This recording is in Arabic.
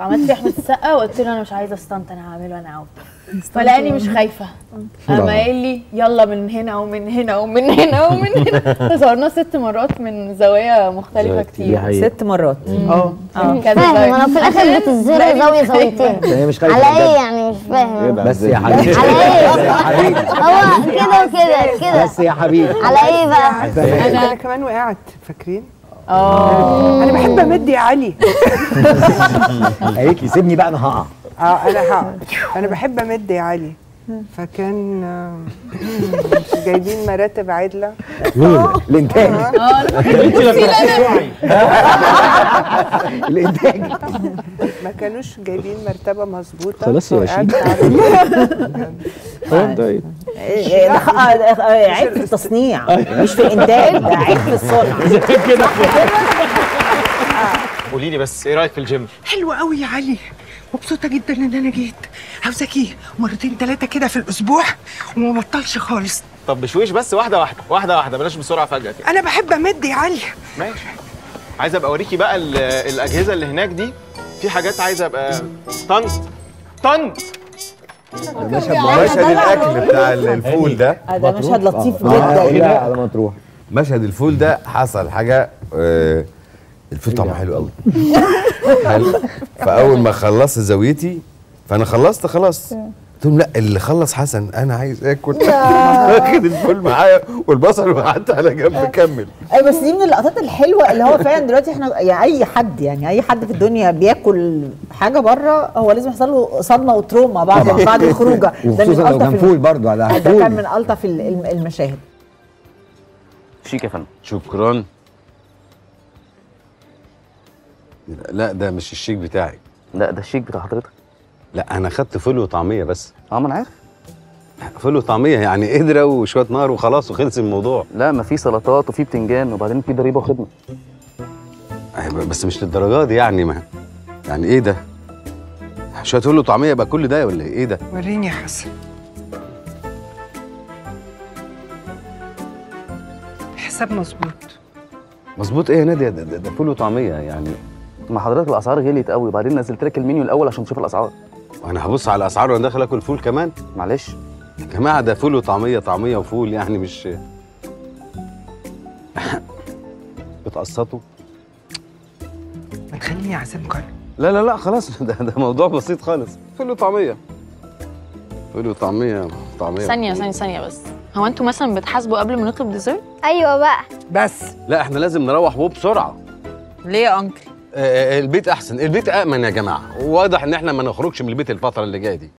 عملت فيه احمد السقا وقلت له أنا مش عايزة stunt أنا هعمله أنا أوت فلقاني مش خايفة. قام قايل لي يلا من هنا ومن هنا ومن هنا ومن هنا. فصورنا ست مرات من زوايا مختلفة كتير. ست مرات. آه. فاهم زاوية. أنا في الآخر بتزرع زاوية زاويتين. هي مش خايفة على إيه. يعني؟ مش فاهم بس يا حبيبي. على إيه؟ بس يا حبيبي. هو كده وكده كده بس يا حبيبي. على إيه بقى؟ أنا كمان وقعت. فاكرين؟ آه. أنا بحب أمد يا علي. قالت لي سيبني بقى أنا هقع. آه أنا هقعد أنا بحب أمد يا علي. فكان آه، مش جايبين مراتب عدلة. مين؟ الإنتاج. آه. الإنتاج. ما كانوش جايبين مرتبة مظبوطة. خلاص يا شيخ. إيه، ده خ- آه، آه، عيب في التصنيع. مش في الإنتاج ده عيب في الصنع. قولي لي بس إيه رأيك في الجيم؟ حلو قوي يا علي. مبسوطة جدا إن أنا جيت. عاوزاك إيه؟ مرتين ثلاثة كده في الأسبوع وما بطلش خالص. طب بشويش بس واحدة واحدة. واحدة واحدة بلاش بسرعة فجأة كده. أنا بحب أمد يا علي. ماشي. عايز أبقى أوريكي بقى ال- الأجهزة اللي هناك دي. في حاجات عايز ابقى طنط. طنط. مشهد الأكل بتاع الفول ده. آه، ده مشهد لطيف آه. جدا. على ما تروح مشهد الفول ده حصل حاجة آه، الفول طعمه حلو قوي. حلو. فأول ما خلصت زاويتي فأنا خلصت خلاص. قلت لهم لا اللي خلص حسن أنا عايز آكل. واخد الفول معايا والبصل وقعدت على جنب كمل اي بس دي من اللقطات الحلوة اللي هو فعلا دلوقتي إحنا يعني أي حد يعني أي حد في الدنيا بياكل حاجة بره هو لازم يحصل له صدمة و trauma بعد بعد الخروجة. ده من وخصوصا لو كان فول برضه على ده كان من ألطف ال- الم- المشاهد. شيك يا فندم. شكرا. لا ده مش الشيك بتاعي. لا ده الشيك بتاع حضرتك. لا أنا خدت فول وطعمية بس. آه ما أنا عارف. فول وطعمية يعني قدرة وشوية نار وخلاص وخلص الموضوع. لا ما في سلطات وفي بتنجان وبعدين في ضريبة وخدمة. بس مش للدرجة دي يعني ما يعني إيه ده؟ شوية فول وطعمية يبقى كل ده ولا إيه ده؟ وريني يا حسن. حساب مظبوط. مظبوط إيه يا نادية؟ ده, ده, ده فول وطعمية يعني. ما حضرتك الأسعار غليت قوي وبعدين نزلت لك المنيو الأول عشان تشوف الأسعار. وأنا هبص على الأسعار وأنا داخل آكل فول كمان؟ معلش. يا جماعة ده فول وطعمية طعمية وفول يعني مش بتقسطوا؟ ما تخليني اعزمك أنا لا لا لا خلاص. ده, ده موضوع بسيط خالص. فول وطعمية. فول وطعمية طعمية ثانية ثانية ثانية بس. هو أنتوا مثلا بتحاسبوا قبل ما نطلب ديزرت؟ أيوه بقى. بس. لا إحنا لازم نروح وبسرعه ليه يا أنكل؟ البيت أحسن. البيت آمن يا جماعة. واضح إن إحنا ما نخرجش من البيت الفترة اللي جاية دي.